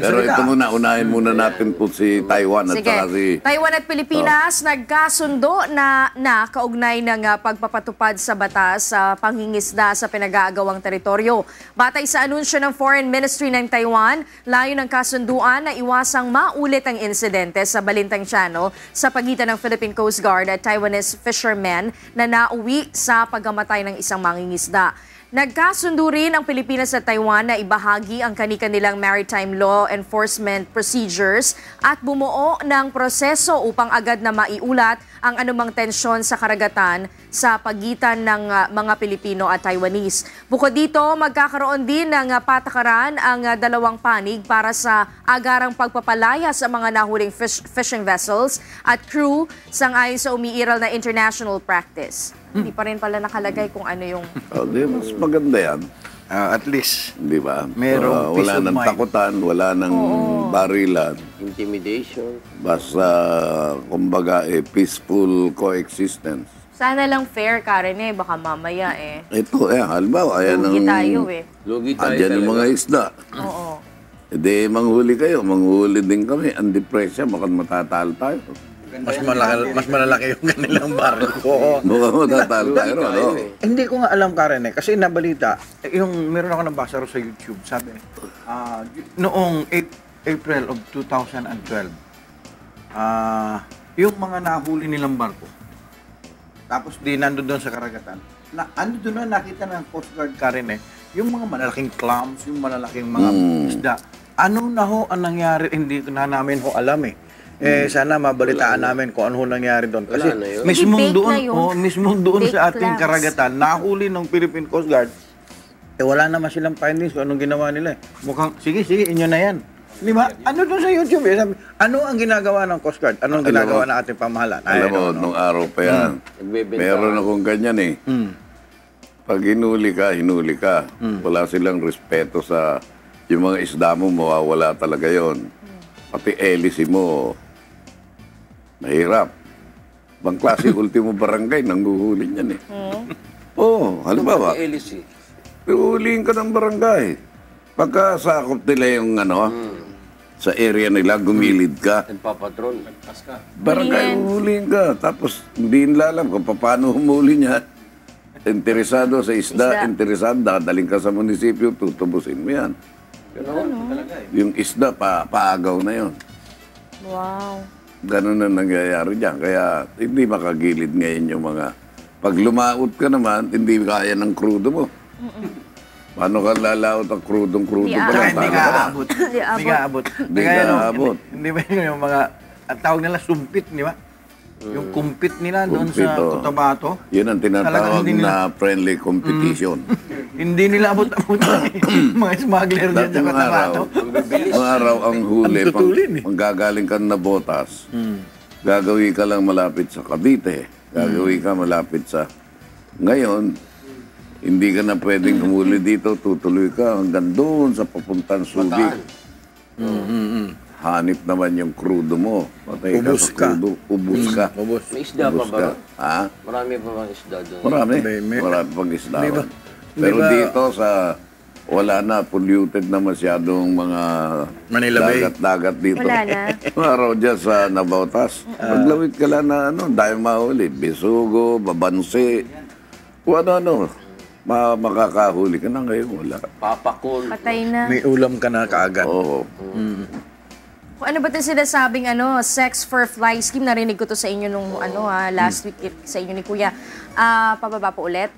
Pero ito muna, unahin muna natin po si Taiwan at Sige. saka si... Taiwan at Pilipinas nagkasundo na na kaugnay ng ah, pagpapatupad sa batas sa panghingisda sa pinag-aagawang teritoryo. Batay sa anunsyo ng Foreign Ministry ng Taiwan, layo ng kasunduan na iwasang maulit ang insidente sa Balintang Channel sa pagitan ng Philippine Coast Guard at Taiwanese fishermen na nauwi sa pagkamatay ng isang mangingisda. Nagkasundo rin ang Pilipinas at Taiwan na ibahagi ang kani-kanilang maritime law enforcement procedures at bumuo ng proseso upang agad na maiulat ang anumang tensyon sa karagatan sa pagitan ng ah, mga Pilipino at Taiwanese. Bukod dito, magkakaroon din ng ah, patakaran ang ah, dalawang panig para sa agarang pagpapalaya sa mga nahuling fish- fishing vessels at crew sangayon sa umiiral na international practice. Hindi pa rin pala nakalagay kung ano yung Oh, di, mas maganda yan. Ah, at least, Di ba? Merong peace wala nang mind. takutan, wala nang barilan. Intimidation. Basta, kumbaga, eh, peaceful coexistence. Sana lang fair, Karen eh. Baka mamaya eh. Ito, eh, halimbawa, ayan ang... Lugi tayo eh. Lugi tayo Andyan yung mga isda. Oo. E di, manghuli kayo, manghuli din kami. Ang depresya, baka matatalo tayo. mas malaki, mas malalaki yung kanilang barko. Baka matatalo tayo, ano? Hindi ko nga alam, Karen, eh. Kasi nabalita, eh, yung meron ako nabasa ro sa YouTube, sabi, ah, noong 8 April of 2012, ah, yung mga nahuli nilang barko, tapos di nandun doon sa karagatan, na, ando doon na nakita ng Coast Guard, Karen, eh, yung mga malalaking clams, yung malalaking mga Mm. isda, ano na ho ang nangyari, hindi na namin ho alam eh. Eh, sana mabalitaan namin kung ano ho nangyari doon. Kasi Wala mismong doon, oh, mismong doon sa ating clams. karagatan, nahuli ng Philippine Coast Guard, eh wala naman silang findings kung anong ginawa nila eh. Mukhang, sige, sige, inyo na yan. Di ba? Ano doon sa YouTube eh? Sabi, ano ang ginagawa ng Coast Guard? Ano ang Alam ginagawa mo- ng ating pamahalaan? Ay, Alam mo, ano, ano. nung araw pa yan, Nagbebenta. meron akong ganyan eh. Hmm. Pag hinuli ka, hinuli ka. Wala silang respeto sa yung mga isda mo, mawawala talaga yon. Pati hélice mo, mahirap. Bang klase ultimo barangay, nangguhuli niyan eh. Oo, halimbawa, LC. huliin ka ng barangay. Pagka sakop nila yung ano, sa area nila, gumilid ka. Nagpapatrol. Barangay, huliin ka. Tapos, hindi nila alam kung paano humuli niya. Interesado sa isda, Isda. interesado, dadaling ka sa munisipyo, tutubusin mo yan. Yung isda, pa, paagaw na yon. Wow. Ganun na nangyayari dyan. Kaya hindi makagilid ngayon yung mga... Pag lumaot ka naman, hindi kaya ng krudo mo. Paano ka lalaot ang krudong-krudo pa lang? hindi ka aabot. Hindi ka aabot. Hindi ka aabot. Hindi, ba yun yung mga, ang tawag nila sumpit, di ba? Yung kumpit nila doon sa. Cotabato. Yun ang tinatawag na friendly competition. Hindi nila abot-abot mga smuggler dyan sa Cotabato. ang araw ang huli, Ang pang, eh. pang gagaling ka na botas, gagawin ka lang malapit sa Cavite, gagawin ka malapit sa... Ngayon, hindi ka na pwedeng humuli dito, tutuloy ka hanggang doon sa papuntang Subic. Hanip naman yung krudo mo. Patay ka Ubus sa ka. krudo. Ubus ka. Ubus. May isda pa Ubus ba? ka. Ha? Marami pa bang isda doon? Marami. May- may- Marami pang isda. Di ba- di Pero ba- dito sa wala na, polluted na masyadong mga Manila Bay. dagat-dagat dito. Wala na. Araw dyan sa Nabautas. Paglawit ka lang na ano, dahil mahuli. Bisugo, babansi. Kung ano-ano. Ma makakahuli ka na ngayon. Wala. Papakol. Patay na. May ulam ka na kaagad. Oo. Kung ano ba ito sinasabing ano, sex for fly scheme? Narinig ko to sa inyo nung ano ha, last week it- sa inyo ni Kuya. Ah, pababa po ulit.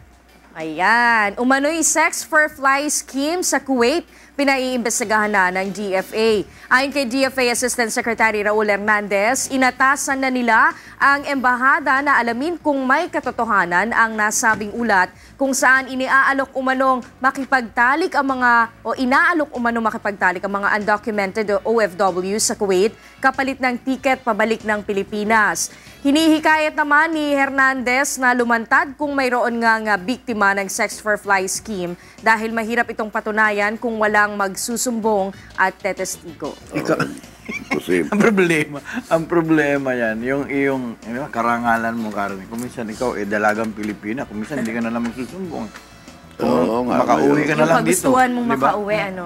Ayan. Umano'y sex for fly scheme sa Kuwait, pinaiimbestigahan na ng DFA. Ayon kay DFA Assistant Secretary Raul Hernandez, inatasan na nila ang embahada na alamin kung may katotohanan ang nasabing ulat kung saan iniaalok umanong makipagtalik ang mga o inaalok umanong makipagtalik ang mga undocumented OFW sa Kuwait kapalit ng tiket pabalik ng Pilipinas. Hinihikayat naman ni Hernandez na lumantad kung mayroon nga nga biktima ng Sex for Fly scheme dahil mahirap itong patunayan kung walang magsusumbong at tetestigo. Ikaw, Kasi ang problema, ang problema yan, yung iyong ano, karangalan mo, Karen. Kung minsan ikaw, eh, dalagang Pilipina. Kung minsan, hindi ka na lang magsusumbong. Oo nga, Makauwi ka na Yung lang dito. kagustuhan mong di ba? makauwi, ano?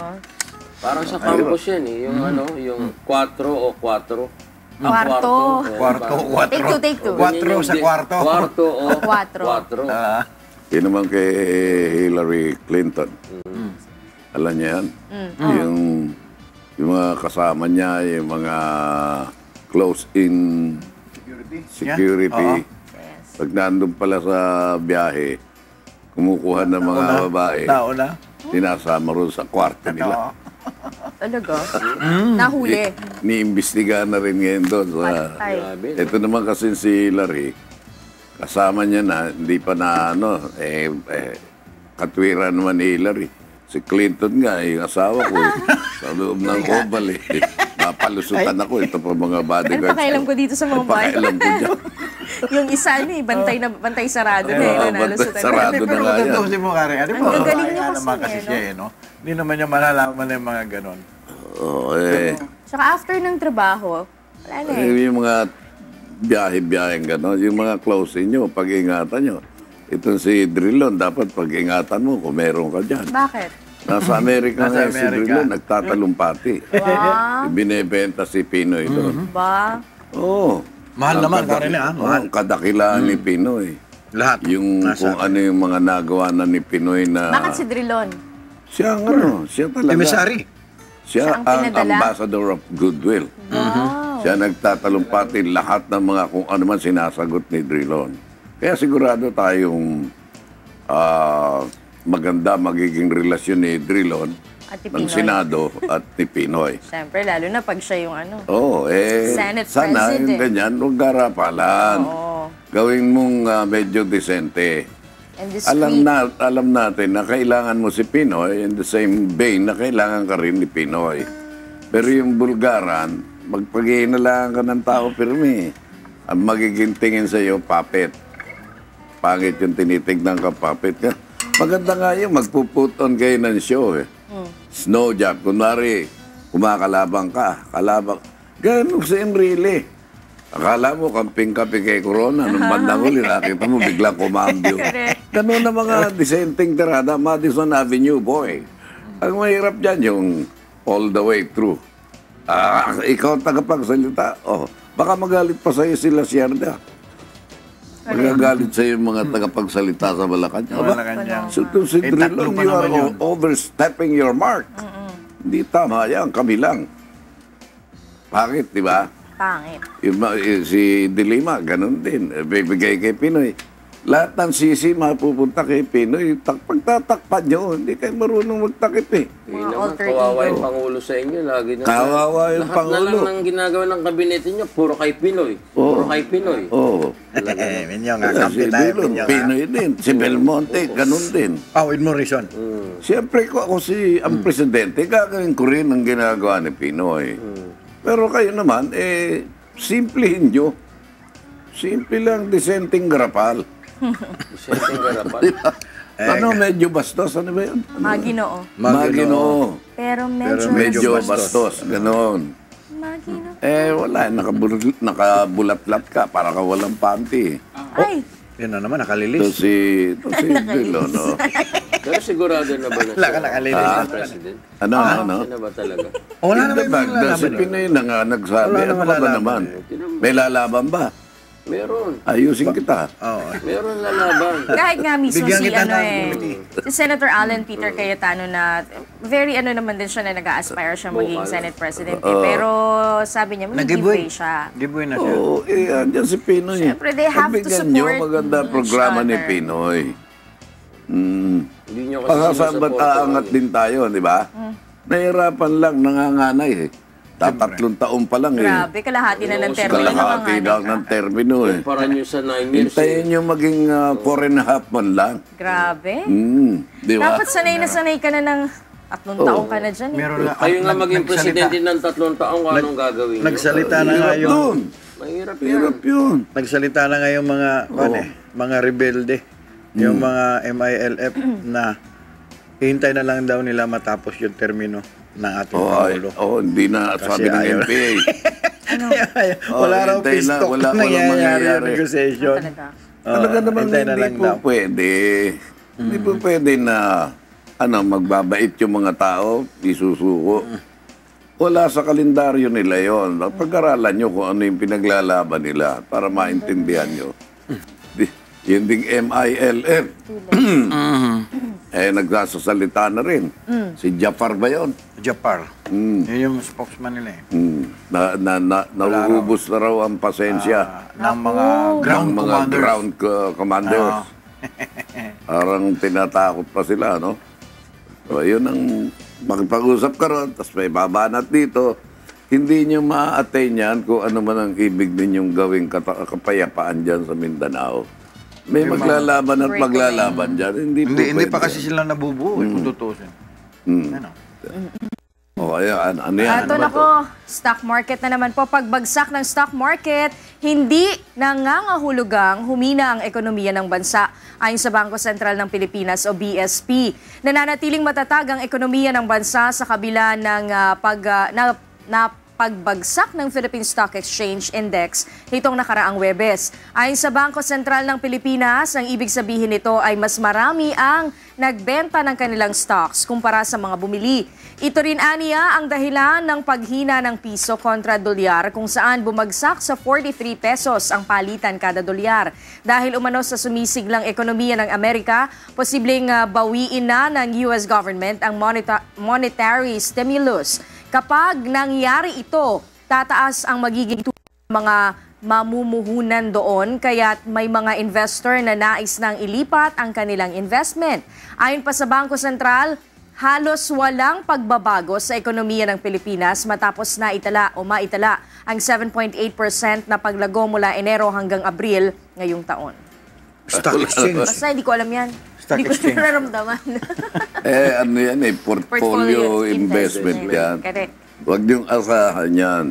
Parang sa campus yan eh. Yung ano, yung 4 o 4. Kwarto. Kwarto, kwatro. Take two, take two. Kwatro sa kwarto. Kwarto o Kwatro. 4. Ah, Yun naman kay Hillary Clinton. Alam niya yan? Yung, yung mga kasama niya, yung mga close-in security. security. Yeah? Pag nandun pala sa biyahe, kumukuha ng mga babae, Nauna. sinasama ron sa kwarto nila. Talaga? Nahuli. Niimbestigahan na rin ngayon doon. Sa, ito naman kasi si Hillary, kasama niya na, hindi pa na ano, eh, eh katwiran naman ni Hillary. Si Clinton nga, yung asawa ko, eh, sa loob ng oval eh. Napalusutan ako, ito pa mga bodyguards. Ano pakialam ko dito sa mga Ano pakialam ko dyan? yung isa ano eh, bantay na bantay sarado na eh. Bantay sa sarado. Na pero nga yan. maganda si Mukari. Ano Ang po? gagaling niya kasi naman eh, kasi siya eh, no? Hindi naman niya malalaman yung mga ganon. Oo, eh. Tsaka after ng trabaho, wala na eh. Eh, yung mga biyahe-biyahe gano'n, yung mga close nyo, pag-ingatan nyo. Itong si Drillon, dapat pag-ingatan mo kung meron ka dyan. Bakit? Nasa Amerika Nasa na si. Drillon, nagtatalumpati. Wow. Binebenta si Pinoy doon. Ba? Oo. Mahal naman, kadak- Karen, ah, mahal. ang kadakilaan ni Pinoy. Lahat. Yung Nasa- kung ano yung mga nagawa na ni Pinoy na... Bakit si Drilon? Siya ang ano, siya talaga. Emisary. Siya Siya ang ambassador of goodwill. Wow. Siya nagtatalumpati lahat ng mga kung ano man sinasagot ni Drilon. Kaya sigurado tayong ah, maganda magiging relasyon ni Drilon At ni ng Pinoy. Senado at ni Pinoy. Siyempre, lalo na pag siya yung ano. Oo, eh, Senate sana yung President. ganyan, huwag garapalan. Oo. Gawin mong ah, medyo. And this Alam, na, alam natin na kailangan mo si Pinoy in the same vein na kailangan ka rin ni Pinoy. Pero yung Bulgaran, magpag-iinalangan ka ng tao pirmi. Ang magiging tingin sa iyo, puppet. Pangit yung tinitignan ka, puppet ka. Maganda nga yung magpuput on kayo ng show eh. Snow job, kunwari, kumakalabang ka, kalabang. Ganun si Enrile. Akala mo, kamping-kape kay Corona. Nung bandang huli, nakita mo, biglang kumambyo. Ganun na mga dissenting tirada, Madison Avenue, boy. Ang mahirap dyan, yung all the way through. Ah, ikaw ang tagapagsalita. Oh, baka magalit pa sa'yo sila Sierda. Magagalit sa'yo yung mga tagapagsalita sa Malacanang. Kanyang... So, si Eh, you are yun. overstepping your mark. Hindi tama yan, kami lang. Bakit, di ba? pangit. Yung, yung si Dilima, ganun din. Eh, Bibigay kay Pinoy. Lahat ng sisi mapupunta kay Pinoy. Tak, pagtatakpan nyo, hindi kayo marunong magtakip eh. Hindi Mga naman alter kawawa ego. yung Pangulo sa inyo. Lagi na Kawawa yung Lahat Pangulo. na lang ng ginagawa ng kabinete niyo, puro kay Pinoy. Puro kay Pinoy. Oo. Eh, minyo nga, kampi Si tayo, Dilon, minyo nga. Pinoy din. Si Belmonte, ganun din. Ah, with Morrison. Siyempre ko ako si ang presidente, gagawin ko rin ang ginagawa ni Pinoy. Pero kayo naman, eh, simplihin nyo. Simple lang, disenteng garapal. Siyempre garapan. ano, medyo bastos, ano ba yun? Maginoo. Maginoo. Pero medyo... Medyo bastos. bastos, ganon. Maginoo. Eh, wala, nakabulat, nakabulat-lat ka, para ka walang panty. Ay! Yun na naman, Ito nakalilis. si, ito si Dilo, no? Pero sigurado na ba na Wala ka nakalilis. siya Ah. president? Ano, ano? Siya na ba talaga? Oh, Wala naman ba, yung si lalaban eh. Pinoy na nga nagsabi, Wala ano ba naman? May lalaban ba? Meron. Ayusin kita. Oo. Meron lalaban. Kahit nga mismo Bigyan si kita ano ng- eh, si Senator Alan Peter Cayetano na very ano naman din siya na nag-aspire siya maging. Senate President. eh. Pero sabi niya, Nag-giveaway. mag-giveaway siya. Giveaway na siya. Oo, eh, andyan si Pinoy. Siyempre, they have to Pagbigyan support nyo, maganda each programa ni other. Pinoy. Mm. Hindi nyo kasi Pasasabat sinusuporta aangat din tayo, di ba? Mm. Nahirapan lang, nanganganay eh. Tatatlong taon pa lang eh. Grabe, kalahati na ng termino Kalahati mga lang ng termino eh. Para nyo sa 9 years. Hintayin nyo maging uh, four and a half man lang. Grabe. Mm, di ba? Dapat sanay na sanay ka na ng tatlong taong ka na dyan. Eh. Meron na, Kayo nga maging presidente ng tatlong taong kung anong gagawin. Nagsalita na nga yun. Mahirap yan. Hirap yun. Nagsalita na nga yung mga, ano eh, mga rebelde, yung mga MILF na hintay na lang daw nila matapos yung termino ng ating Oh, Pangulo. oh, hindi na sabi ng ayaw. NPA. Oh, wala raw talk wala- na nangyayari mangyayari. yung negotiation. Talaga. Oo, Talaga naman hintay na hindi lang po daw. pwede. Hindi po pwede na ano, magbabait yung mga tao, isusuko. Wala sa kalendaryo nila yon. Pag-aralan nyo kung ano yung pinaglalaban nila para maintindihan nyo. Di, yun ding MILF. eh, nagsasalita na rin. Si Jafar ba yun? Japar. Mm. Yun yung spokesman nila eh. Mm. Na, na, na, nauubos na raw ang pasensya Ah, ng mga ground ng mga commanders. ground co- commanders. Ah. Parang tinatakot pa sila, no? So, yun ang makipag-usap ka ron, tapos may babanat dito. Hindi nyo ma-attain yan kung ano man ang ibig ninyong gawing kata- kapayapaan dyan sa Mindanao. May maglalaban at maglalaban dyan. Hindi, po Hindi, hindi pa pwede. kasi sila nabubuo eh, kung tutusin. Mm. Ano? O, kaya, ano, ano yan? Ato Ano ba na to? ko, stock market na naman po. Pagbagsak ng stock market, hindi nangangahulugang humina ang ekonomiya ng bansa. Ayon sa Bangko Sentral ng Pilipinas o BSP, nananatiling matatag ang ekonomiya ng bansa sa kabila ng ah, pag, ah, na, na pagbagsak ng Philippine Stock Exchange Index nitong nakaraang Webes. Ayon sa Bangko Sentral ng Pilipinas, ang ibig sabihin nito ay mas marami ang nagbenta ng kanilang stocks kumpara sa mga bumili. Ito rin aniya ang dahilan ng paghina ng piso kontra dolyar kung saan bumagsak sa 43 pesos ang palitan kada dolyar. Dahil umano sa sumisiglang ekonomiya ng Amerika, posibleng ah, bawiin na ng US government ang moneta- monetary stimulus. Kapag nangyari ito, tataas ang magiging mga mamumuhunan doon kaya may mga investor na nais nang ilipat ang kanilang investment. Ayon pa sa Bangko Sentral, halos walang pagbabago sa ekonomiya ng Pilipinas matapos na itala o maitala ang 7.8% na paglago mula Enero hanggang Abril ngayong taon. Stock exchange. Basta hindi ko alam yan. Stock hindi ko exchange. nararamdaman. Eh, ano yan eh, portfolio, Portfolio investment investment. yan. Correct. Huwag niyong asahan yan.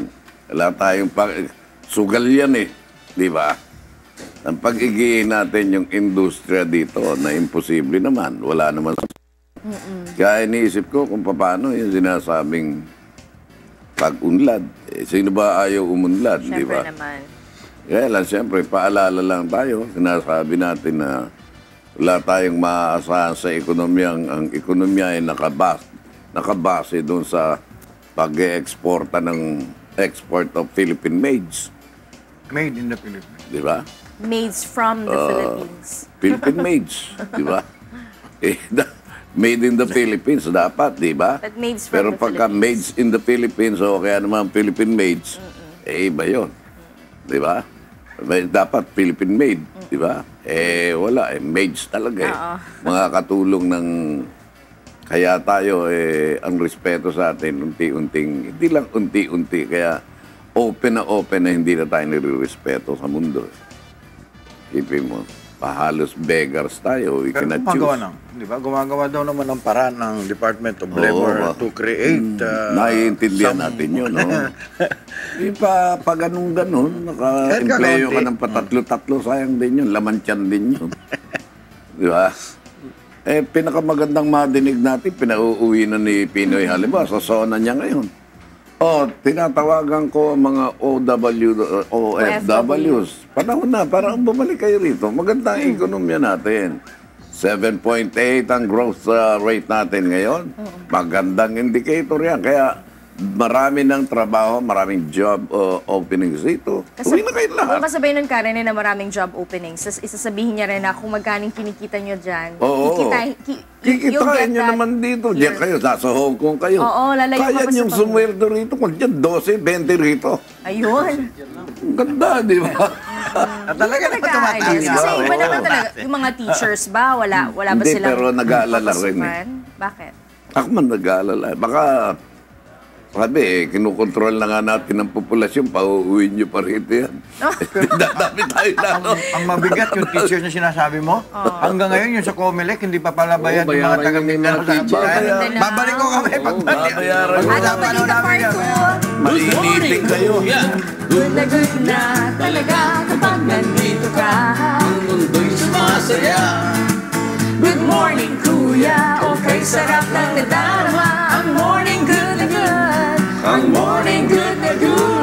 Wala tayong pa... Sugal yan eh. Di ba? Ang pag-igiin natin yung industriya dito na imposible naman. Wala naman. Kaya iniisip ko kung paano yung sinasabing pag-unlad. Eh, sino ba ayaw umunlad, di Siyempre ba? naman. Kaya lang, siyempre, paalala lang tayo. Sinasabi natin na wala tayong maaasahan sa ekonomiya. Ang, ekonomiya ay nakabas, nakabase doon sa pag-exporta ng export of Philippine maids. Made in the Philippines. Di ba? Maids from the Uh, Philippines. Philippine maids. Di ba? Eh, made in the Philippines dapat, di ba? But maids from Pero the pagka Philippines. maids in the Philippines o kaya naman Philippine maids, eh iba yun. Di ba? Dapat Philippine made, di ba? Eh wala, eh maids talaga eh. Oo. Mga katulong ng kaya tayo eh ang respeto sa atin unti-unting, hindi lang unti-unti kaya open na open na hindi na tayo nire-respeto sa mundo. Isipin mo, pahalos beggars tayo, we Pero cannot gumagawa choose. ng, di ba? Gumagawa daw naman ng paraan ng Department of Labor ba? to create uh, Naiintindihan some- natin yun, no? Di pa, pa ganun ganun, naka-empleyo ka ng patatlo-tatlo, sayang din yun, laman tiyan din yun. Di ba? Eh, pinakamagandang madinig natin, pinauuwi na ni Pinoy Halimbawa, sa zona niya ngayon. Oh, tinatawagan ko ang mga OW, OFWs. Panahon na, parang bumalik kayo rito. Maganda ang ekonomiya natin. 7.8 ang growth uh, rate natin ngayon. Magandang indicator yan. Kaya marami ng trabaho, maraming job uh, openings dito. Uwi na kayo lahat. Kung kasabay nun, Karen, na maraming job openings, sas- isasabihin niya rin na kung magkano yung kinikita nyo dyan. Oo. Kikita, ki, Kikitain nyo naman dito. Diyan here. kayo, nasa Hong Kong kayo. Oo, lalayo Kaya pa pag- sumwerdo rito. Kung dyan, 12, 20 rito. Ayun. Ang ganda, di ba? At talaga naman tumataas. Kasi Oo. iba naman talaga. Yung mga teachers ba? Wala, wala ba Hindi, silang pero nag-aalala rin eh. Bakit? Ako man nag-aalala. Baka, sabi eh, kinukontrol na nga natin ang populasyon, pauuwi nyo pa rito yan. Dadami tayo na. ang, ang mabigat yung teachers na sinasabi mo. Hanggang ngayon yung sa Comelec, hindi pa pala bayad Oo, yung mga bayaran taga yung Mindanao mga sa. Babalik ko kami pag babayaran. Ano balita namin part yan. 2? Mainitin kayo. Good na good na talaga kapag nandito ka. Ang mundo'y sumasaya. Good morning, kuya. Okay, sarap ng nadarama. Good morning, good, good.